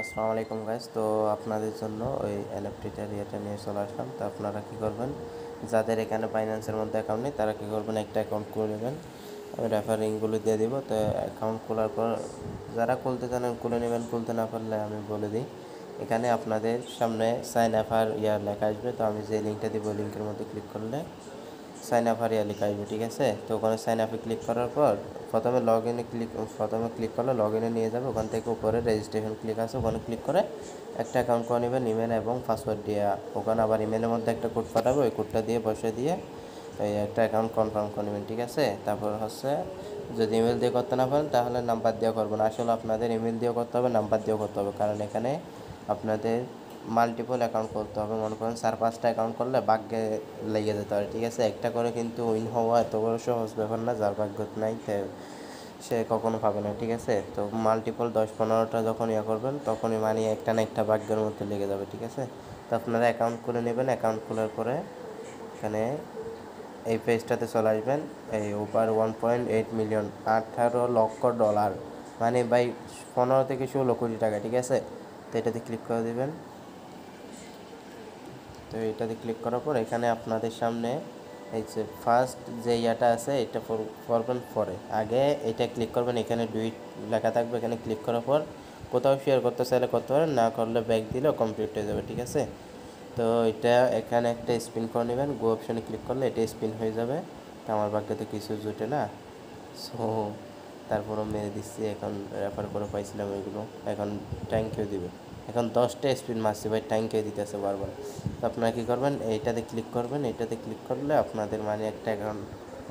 আসসালামু আলাইকুম গাইস তো আপনাদের জন্য ওই এনএফটিটার ইয়েটা নিয়ে চলে আসলাম। তো আপনারা কী করবেন? যাদের এখানে ফাইন্যান্সের মধ্যে অ্যাকাউন্ট নেই, তারা কী করবেন? একটা অ্যাকাউন্ট খুলে নেবেন। আমি রেফারিংগুলো দিয়ে দিব। তো অ্যাকাউন্ট খোলার পর যারা খুলতে জানেন খুলে নেবেন। খুলতে না পারলে আমি বলে দিই। এখানে আপনাদের সামনে সাইন আপ আর ইয়ার লেখা আসবে। তো আমি যে লিঙ্কটা দিব লিঙ্কের মধ্যে ক্লিক করলে সাইন আপ আর লেখা আসবে ঠিক আছে? তো ওখানে সাইন আপে ক্লিক করার পর প্রথমে লগ ইনে ক্লিক প্রথমে ক্লিক করলে লগ ইনে নিয়ে যাবে। ওখান থেকে উপরে রেজিস্ট্রেশন ক্লিক আছে, ওখানে ক্লিক করে একটা অ্যাকাউন্ট করে নেবেন ইমেল এবং পাসওয়ার্ড দিয়ে। ওখানে আবার ইমেলের মধ্যে একটা কোড পাঠাবে, ওই কোডটা দিয়ে বসে দিয়ে এই একটা অ্যাকাউন্ট কনফার্ম করে নেবেন, ঠিক আছে? তারপর হচ্ছে যদি ইমেল দিয়ে করতে না পারেন, তাহলে নাম্বার দিয়ে করবেন। আসলে আপনাদের ইমেল দিয়েও করতে হবে নাম্বার দিয়েও করতে হবে। কারণ এখানে আপনাদের মাল্টিপল অ্যাকাউন্ট করতে হবে। মনে করেন চার, পাঁচটা অ্যাকাউন্ট করলে ভাগ্যে লেগে যেতে পারে, ঠিক আছে? একটা করে কিন্তু উইন হওয়া এত বড় সহজ ব্যাপার না, যার ভাগ্য নাই সে কখনো পাবে না, ঠিক আছে? তো মাল্টিপল দশ, পনেরোটা যখন ইয়ে করবেন, তখনই মানে একটা না একটা ভাগ্যের মধ্যে লেগে যাবে, ঠিক আছে? তো আপনারা অ্যাকাউন্ট খুলে নেবেন অ্যাকাউন্ট খোলার পরে এখানে এই পেজটাতে চলে আসবেন। এই over one point eight million আঠারো লক্ষ ডলার মানে বাই পনেরো থেকে ষোলো কোটি টাকা, ঠিক আছে? তো এটাতে ক্লিক করে দেবেন। তো এটাতে ক্লিক করার পর এখানে আপনাদের সামনে এই যে ফার্স্ট যে ইয়াটা আছে, এটা করবেন পরে। আগে এটা ক্লিক করবেন, এখানে ডুইট লেখা থাকবে, এখানে ক্লিক করার পর কোথাও শেয়ার করতে চাইলে করতে পারেন, না করলে ব্যাক দিলেও কমপ্লিট হয়ে যাবে, ঠিক আছে? তো এটা এখানে একটা স্পিন করে নেবেন গো অপশানে ক্লিক করলে এটা স্পিন হয়ে যাবে। তো আমার ভাগ্যে তো কিছু জুটে না। সো তারপরও মেরে দিচ্ছি, এখন রেফার করে পাইছিলাম এগুলো। এখন ইউ দিবে এখন দশটা স্পিন মারছি ভাই ইউ দিতেছে বারবার। তো আপনারা কী করবেন? এইটাতে ক্লিক করবেন, এইটাতে ক্লিক করলে আপনাদের মানে একটা অ্যাকাউন্ট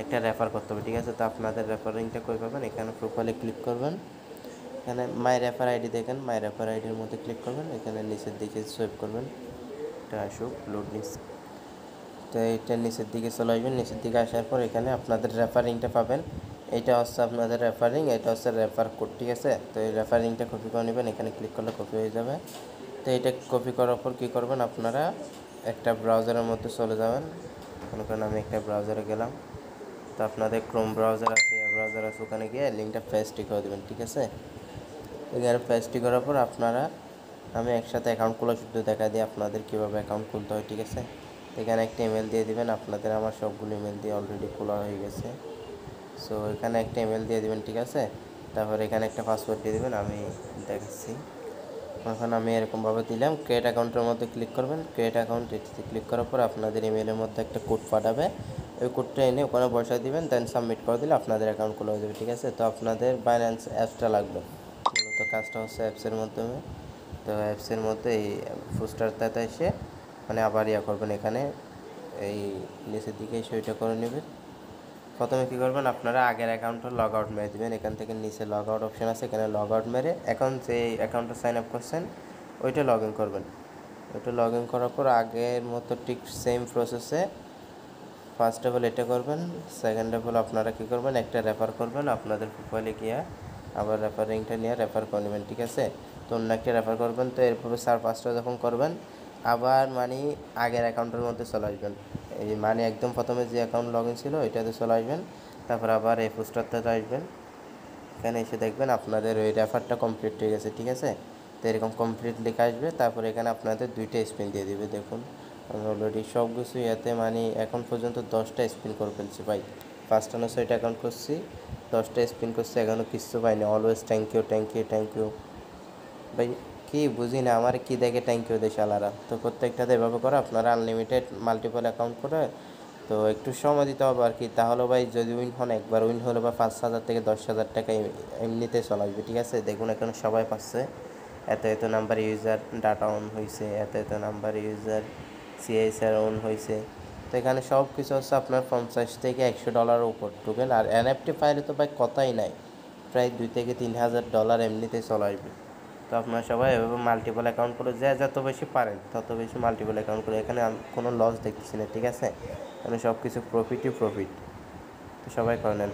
একটা রেফার করতে হবে, ঠিক আছে? তো আপনাদের রেফারিংটা করে পাবেন? এখানে প্রোফাইলে ক্লিক করবেন। এখানে মাই রেফার আইডি দেখেন মাই রেফার আইডির মধ্যে ক্লিক করবেন, এখানে নিচের দিকে সোয়েপ করবেন। এটা আসুক লোড নিস তো এটা নিচের দিকে চলে আসবেন, নিচের দিকে আসার পর এখানে আপনাদের রেফারিংটা পাবেন। এইটা হচ্ছে আপনাদের রেফারিং এটা হচ্ছে রেফার কোড ঠিক আছে? তো এই রেফারিংটা কপি করে নেবেন, এখানে ক্লিক করলে কপি হয়ে যাবে। তো এটা কপি করার পর কী করবেন, আপনারা একটা ব্রাউজারের মধ্যে চলে যাবেন। মনে করেন আমি একটা ব্রাউজারে গেলাম। তো আপনাদের ক্রোম ব্রাউজার আছে ব্রাউজার আছে, ওখানে গিয়ে লিঙ্কটা পেস্টি করে দেবেন, ঠিক আছে? এখানে পেস্টি করার পর আপনারা, আমি একসাথে অ্যাকাউন্ট খোলা শুধু দেখা দিই, আপনাদের কীভাবে অ্যাকাউন্ট খুলতে হয়, ঠিক আছে? এখানে একটা ইমেল দিয়ে দিবেন, আপনাদের আমার সবগুলো ইমেল দিয়ে অলরেডি খোলা হয়ে গেছে। সো এখানে একটা ইমেল দিয়ে দেবেন, ঠিক আছে? তারপর এখানে একটা পাসওয়ার্ড দিয়ে দেবেন, আমি দেখাচ্ছি। এখন আমি এরকমভাবে দিলাম ক্রিয়েট অ্যাকাউন্টের মধ্যে ক্লিক করবেন। ক্রিয়েট অ্যাকাউন্ট এটিতে ক্লিক করার পর আপনাদের ইমেলের মধ্যে একটা কোড পাঠাবে। ওই কোডটা এনে ওখানে বসায় দিবেন দেন সাবমিট করে দিলে আপনাদের অ্যাকাউন্ট খোলা হয়ে যাবে, ঠিক আছে? তো আপনাদের বাইন্যান্স অ্যাপসটা লাগবে। মূলত কাজটা হচ্ছে অ্যাপসের মাধ্যমে। তো অ্যাপসের মধ্যে এই পোস্টারটাতে এসে মানে আবার ইয়া করবেন এখানে। এই নিচের দিকে এসে ওইটা করে নেবেন। প্রথমে কী করবেন, আপনারা আগের অ্যাকাউন্টটা লগ আউট মেরে দেবেন। এখান থেকে নিচে লগ আউট অপশান আছে, এখানে লগ আউট মেরে এখন যে অ্যাকাউন্টটা সাইন আপ করছেন, ওইটা লগ ইন করবেন। ওইটা লগ ইন করার পর আগের মতো ঠিক সেম প্রসেসে ফার্স্ট অফ অল এটা করবেন সেকেন্ড অফ অল আপনারা কী করবেন, একটা রেফার করবেন, আপনাদের প্রোফাইলে গিয়ে আবার রেফারিংটা নিয়ে রেফার করে নেবেন, ঠিক আছে? তো অন্য একটা রেফার করবেন, তো এরপরে চার পাঁচটা যখন করবেন, আবার মানে আগের অ্যাকাউন্টের মধ্যে চলে আসবেন। এই মানে একদম প্রথমে যে অ্যাকাউন্ট লগ ইন ছিল, ওইটাতে চলে আসবেন। তারপর আবার এই পোস্টারটাতে আসবেন। এখানে এসে দেখবেন আপনাদের ওই রেফারটা কমপ্লিট হয়ে গেছে, ঠিক আছে? তো এরকম কমপ্লিট লেখা আসবে। তারপর এখানে আপনাদের দুইটা স্পিন দিয়ে দেবে, দেখুন। আমি অলরেডি সব কিছু ইয়াতে মানে এখন পর্যন্ত দশটা স্পিন করে ফেলছি ভাই। ফার্স্ট আনো ছয়টা অ্যাকাউন্ট করছি, দশটা স্পিন করছি এখনও কিচ্ছু পাইনি। Always thank you thank you thank you ভাই কি বুঝি না, আমার কি দেখে ইউ দেয় শালারা। তো প্রত্যেকটাতে এভাবে করে আপনারা আনলিমিটেড মাল্টিপল অ্যাকাউন্ট করে তো একটু সময় দিতে হবে আর কি। তাহলে ভাই যদি উইন হন, একবার উইন হলে বা পাঁচ হাজার থেকে দশ হাজার টাকা এমনিতে চলে আসবে, ঠিক আছে? দেখুন এখানে সবাই পাচ্ছে। এত এত নাম্বার ইউজার ডাটা অন হয়েছে এত এত নাম্বার ইউজার সিএসআর অন হয়েছে তো এখানে সব কিছু হচ্ছে আপনার পঞ্চাশ থেকে একশো ডলারের উপর ঢুকেন আর এনএফটি ফাইলে তো ভাই কথাই নাই। প্রায় দুই থেকে তিন হাজার ডলার এমনিতেই চলে আসবে। তো আপনারা সবাই এভাবে মাল্টিপল অ্যাকাউন্ট করে যে যত বেশি পারেন, তত বেশি মাল্টিপল অ্যাকাউন্ট করে এখানে আমি কোনো লস দেখতেছি না, ঠিক আছে? এখানে সব কিছু প্রফিটই প্রফিট তো সবাই করে নেন।